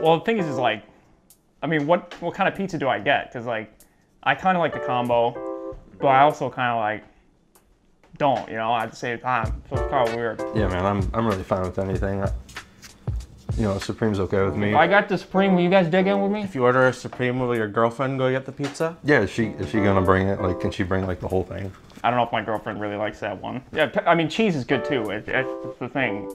Well, the thing is, is like, I mean, what what kind of pizza do I get? Because like, I kind of like the combo, but I also kind of like don't, you know, at the same time. So it's kind of weird. Yeah, man, I'm I'm really fine with anything. You know, Supreme's okay with me. I got the Supreme. Will you guys dig in with me? If you order a Supreme, will your girlfriend go get the pizza? Yeah, is she is she gonna bring it? Like, can she bring like the whole thing? I don't know if my girlfriend really likes that one. Yeah, I mean, cheese is good too. It, it's the thing.